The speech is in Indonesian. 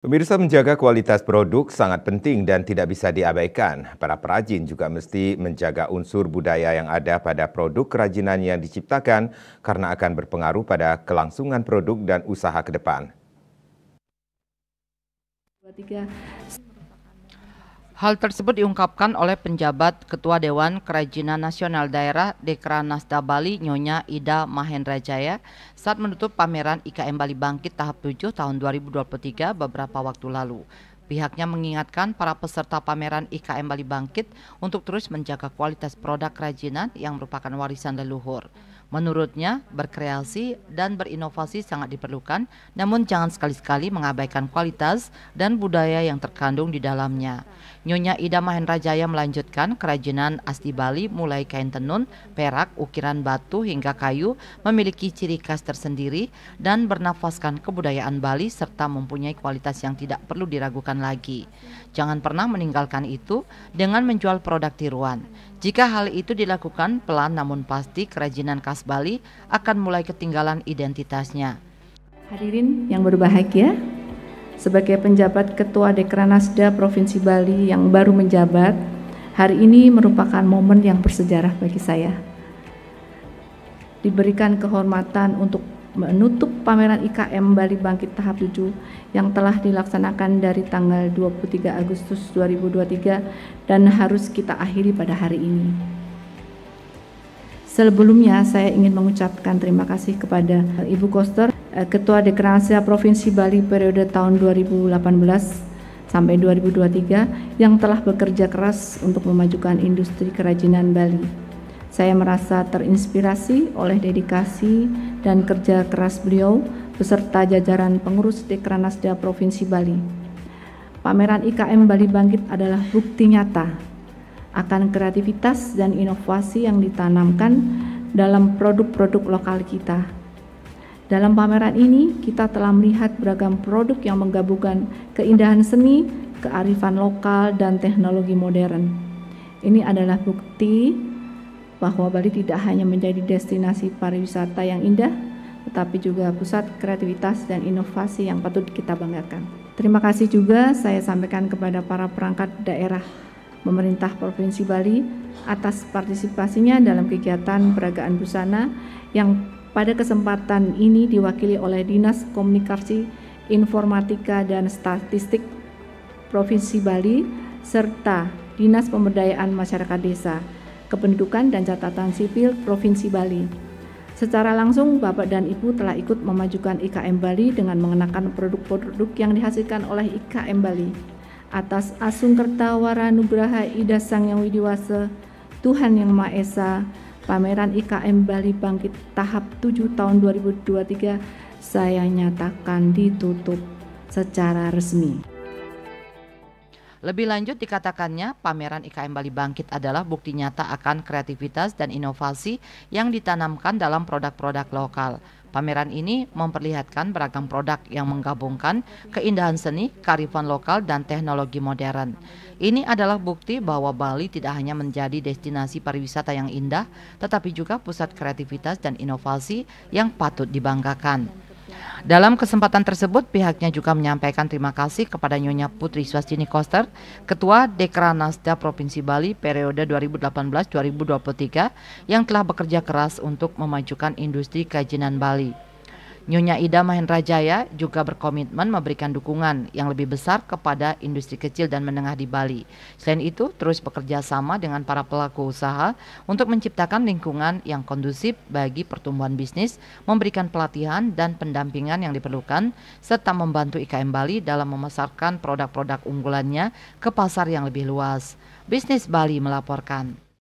Pemirsa menjaga kualitas produk sangat penting dan tidak bisa diabaikan. Para perajin juga mesti menjaga unsur budaya yang ada pada produk kerajinan yang diciptakan karena akan berpengaruh pada kelangsungan produk dan usaha ke depan. Hal tersebut diungkapkan oleh penjabat Ketua Dewan Kerajinan Nasional Daerah Dekranasda Bali Nyonya Ida Mahendra Jaya saat menutup pameran IKM Bali Bangkit tahap 7 tahun 2023 beberapa waktu lalu. Pihaknya mengingatkan para peserta pameran IKM Bali Bangkit untuk terus menjaga kualitas produk kerajinan yang merupakan warisan leluhur. Menurutnya, berkreasi dan berinovasi sangat diperlukan, namun jangan sekali-sekali mengabaikan kualitas dan budaya yang terkandung di dalamnya. Nyonya Ida Mahendra Jaya melanjutkan kerajinan asli Bali mulai kain tenun, perak, ukiran batu hingga kayu memiliki ciri khas tersendiri dan bernafaskan kebudayaan Bali serta mempunyai kualitas yang tidak perlu diragukan lagi. Jangan pernah meninggalkan itu dengan menjual produk tiruan. Jika hal itu dilakukan pelan namun pasti kerajinan khas Bali akan mulai ketinggalan identitasnya. Hadirin yang berbahagia, sebagai penjabat Ketua Dekranasda Provinsi Bali yang baru menjabat, hari ini merupakan momen yang bersejarah bagi saya. Diberikan kehormatan untuk menutup pameran IKM Bali Bangkit tahap 7 yang telah dilaksanakan dari tanggal 23 Agustus 2023 dan harus kita akhiri pada hari ini. Sebelumnya saya ingin mengucapkan terima kasih kepada Ibu Koster Eh, Ketua Dekranasda Provinsi Bali periode tahun 2018 sampai 2023 yang telah bekerja keras untuk memajukan industri kerajinan Bali. Saya merasa terinspirasi oleh dedikasi dan kerja keras beliau beserta jajaran pengurus Dekranasda Provinsi Bali. Pameran IKM Bali Bangkit adalah bukti nyata akan kreativitas dan inovasi yang ditanamkan dalam produk-produk lokal kita dalam pameran ini, kita telah melihat beragam produk yang menggabungkan keindahan seni, kearifan lokal, dan teknologi modern. Ini adalah bukti bahwa Bali tidak hanya menjadi destinasi pariwisata yang indah, tetapi juga pusat kreativitas dan inovasi yang patut kita banggakan. Terima kasih juga saya sampaikan kepada para perangkat daerah pemerintah Provinsi Bali atas partisipasinya dalam kegiatan peragaan busana yang pada kesempatan ini diwakili oleh Dinas Komunikasi Informatika dan Statistik Provinsi Bali serta Dinas Pemberdayaan Masyarakat Desa, Kependudukan dan Catatan Sipil Provinsi Bali. Secara langsung Bapak dan Ibu telah ikut memajukan IKM Bali dengan mengenakan produk-produk yang dihasilkan oleh IKM Bali. Atas Asung Kertawara Nugraha Ida Sang Yang Widiwasa, Tuhan Yang Maha Esa, pameran IKM Bali Bangkit tahap 7 tahun 2023 saya nyatakan ditutup secara resmi. Lebih lanjut dikatakannya, pameran IKM Bali Bangkit adalah bukti nyata akan kreativitas dan inovasi yang ditanamkan dalam produk-produk lokal. Pameran ini memperlihatkan beragam produk yang menggabungkan keindahan seni, kearifan lokal, dan teknologi modern. Ini adalah bukti bahwa Bali tidak hanya menjadi destinasi pariwisata yang indah, tetapi juga pusat kreativitas dan inovasi yang patut dibanggakan. Dalam kesempatan tersebut, pihaknya juga menyampaikan terima kasih kepada Nyonya Putri Swastini Koster, Ketua Dekranasda Provinsi Bali periode 2018-2023 yang telah bekerja keras untuk memajukan industri kerajinan Bali. Nyonya Ida Mahendra Jaya juga berkomitmen memberikan dukungan yang lebih besar kepada industri kecil dan menengah di Bali. Selain itu, terus bekerja sama dengan para pelaku usaha untuk menciptakan lingkungan yang kondusif bagi pertumbuhan bisnis, memberikan pelatihan dan pendampingan yang diperlukan, serta membantu IKM Bali dalam memasarkan produk-produk unggulannya ke pasar yang lebih luas. Bisnis Bali melaporkan.